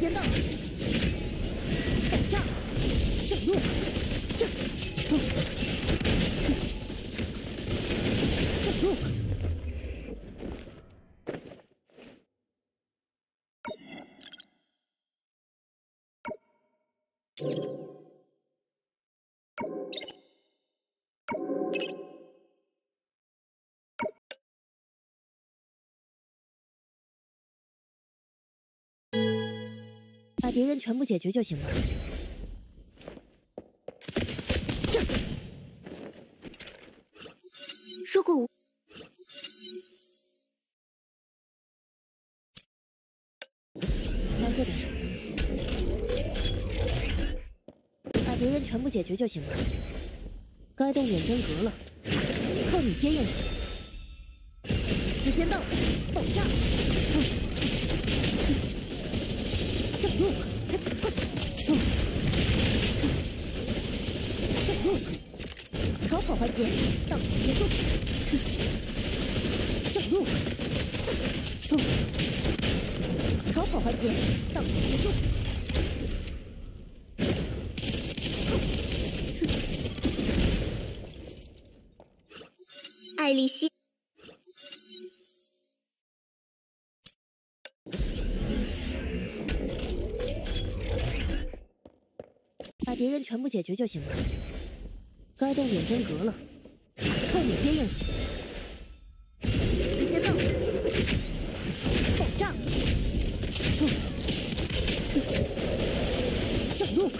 间到把敌人全部解决就行了。如果我该做点什么？把敌人全部解决就行了。该动远征格了，靠你接应。时间到了，爆炸！正路，正路，逃跑环节到此结束。走路，走逃跑环节到此结束。艾丽西，把敌人全部解决就行了。该动远征格了，快点接应。时间到了，爆炸！正路，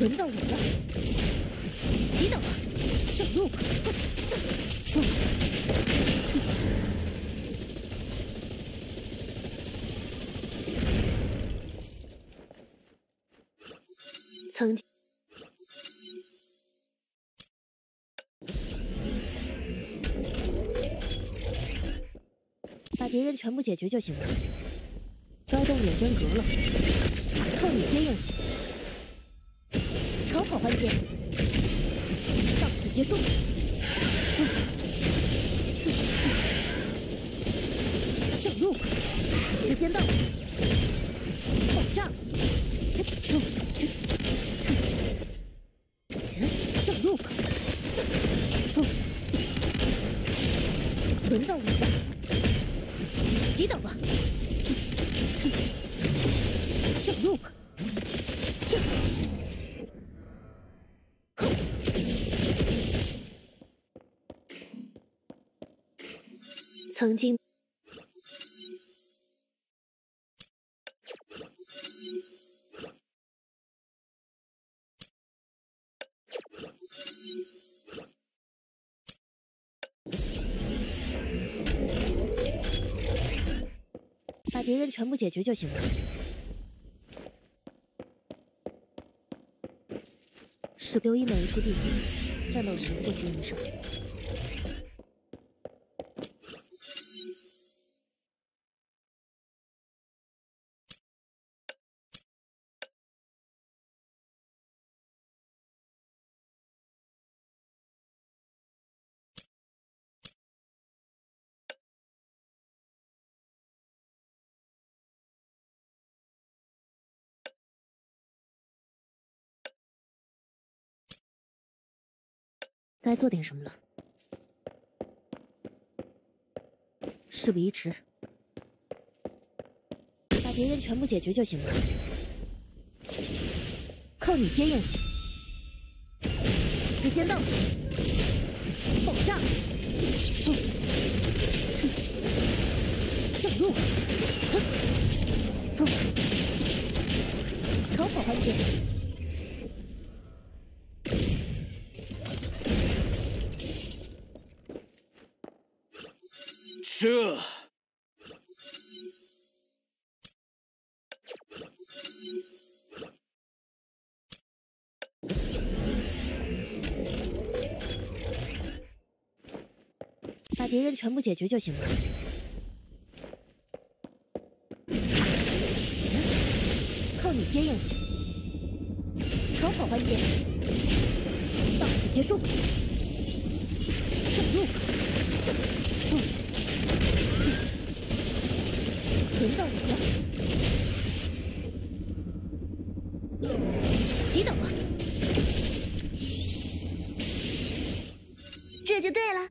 轮到我了，祈祷吧，正全部解决就行了。该动远征格了，靠你接应。逃跑环节到此结束。正路，时间到了，爆炸！正路，轮到我了，祈祷吧。正路，曾经把敌人全部解决就行了。是留意每一处地形，战斗时不许隐手。该做点什么了。事不宜迟，把敌人全部解决就行了。靠你接应。时间到，爆炸！上路，逃跑环节。敌人全部解决就行了。靠你接应。逃跑环节到此结束。正路，轮到我了，祈祷吧，这就对了。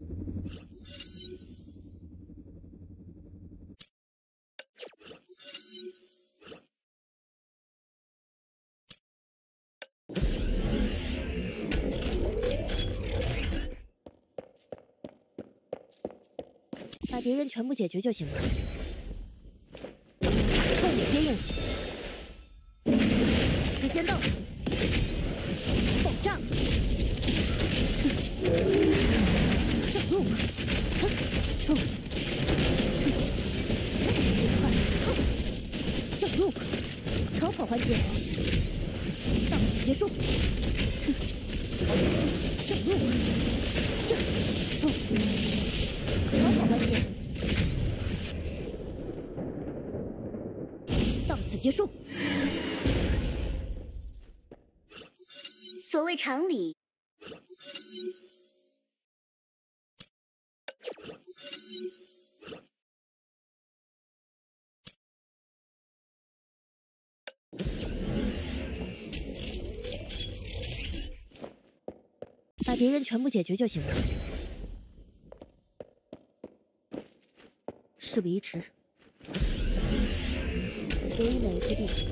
敌人全部解决就行了。后面接应，时间到，了炸，上路，哼，上路，逃跑环节，到此结束，上路，逃跑环节。到此结束。所谓常理，把敌人全部解决就行了。事不宜迟，留意每一处地形，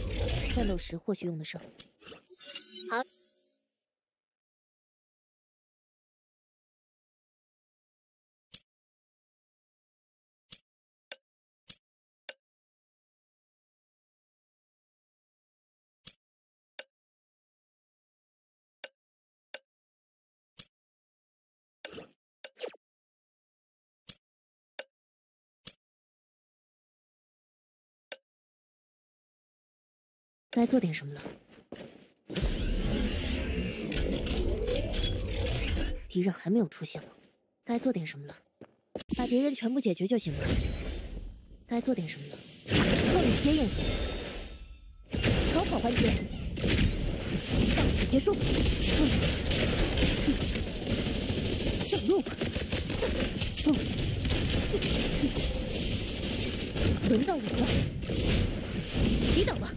战斗时或许用得上。该做点什么了。敌人还没有出现吗？该做点什么了。把敌人全部解决就行了。该做点什么了。后面接应，逃跑环节，到此结束。上路，轮到我了，祈祷吧。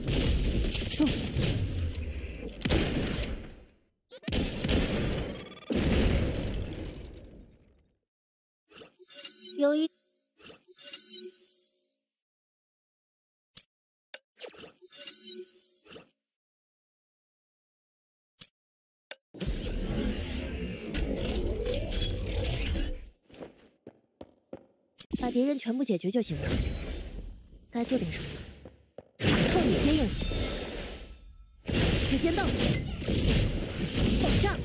把敌人全部解决就行了。该做点什么？了。后面接应，时间到，爆炸，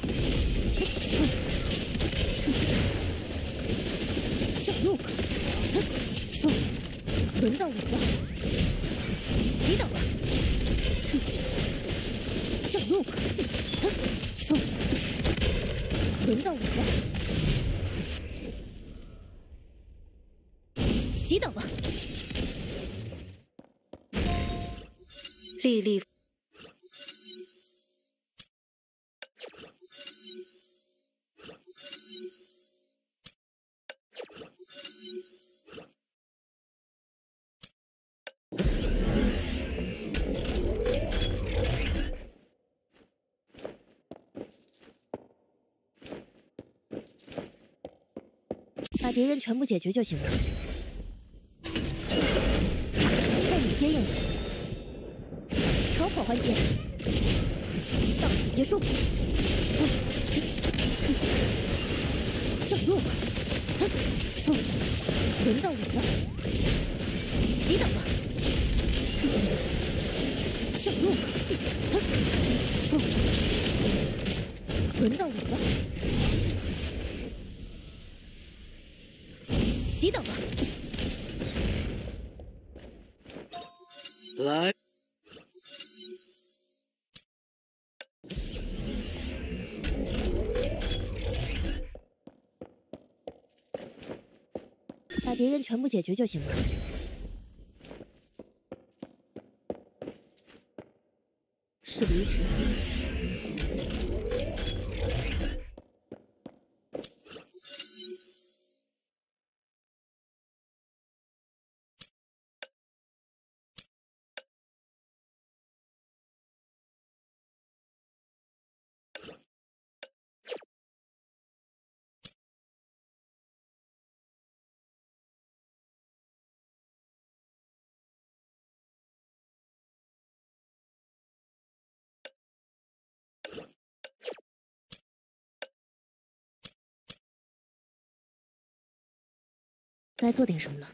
上路，轮到我了，祈祷吧，上路，轮到我了，把敌人全部解决就行了。环节，到此结束。上路，轮到我了，祈祷吧。上路，轮到我把敌人全部解决就行了。该做点什么了。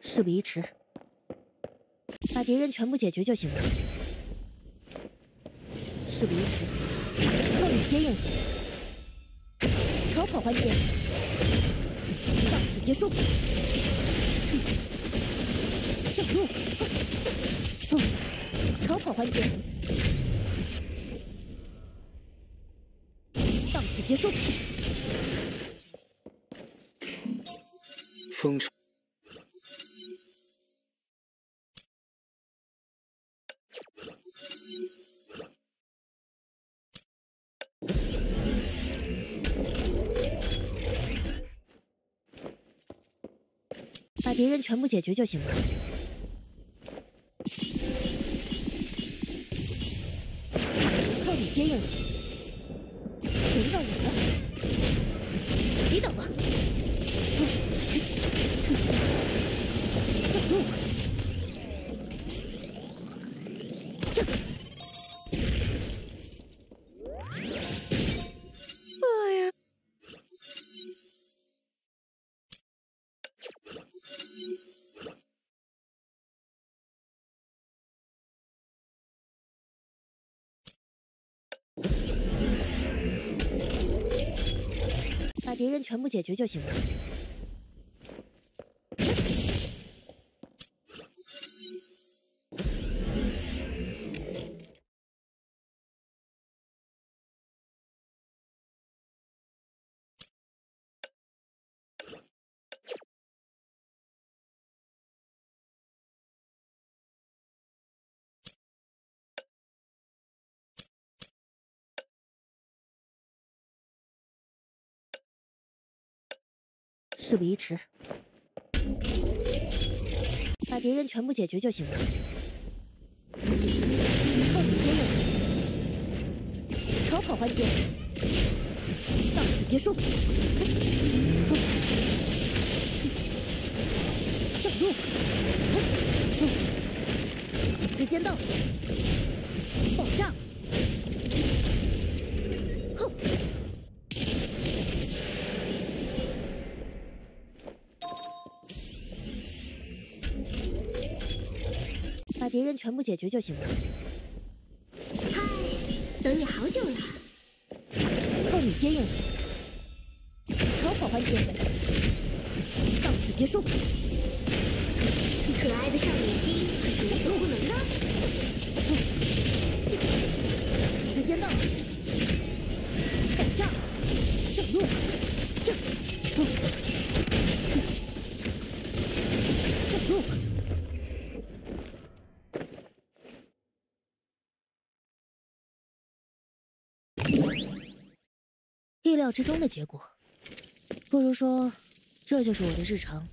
事不宜迟，把敌人全部解决就行了。事不宜迟，靠你接应。逃跑环节到此结束。上路。逃跑环节到此结束。风尘。把敌人全部解决就行了。敌人全部解决就行了。事不宜迟，把敌人全部解决就行了。靠你接应，逃跑环节到此结束。上路，时间到，爆炸！敌人全部解决就行了。嗨，等你好久了。靠你接应。逃跑环节到此结束。可爱的少女心可是无所不能的。时间到，爆炸！上路，这，上路。意料之中的结果，不如说，这就是我的日常。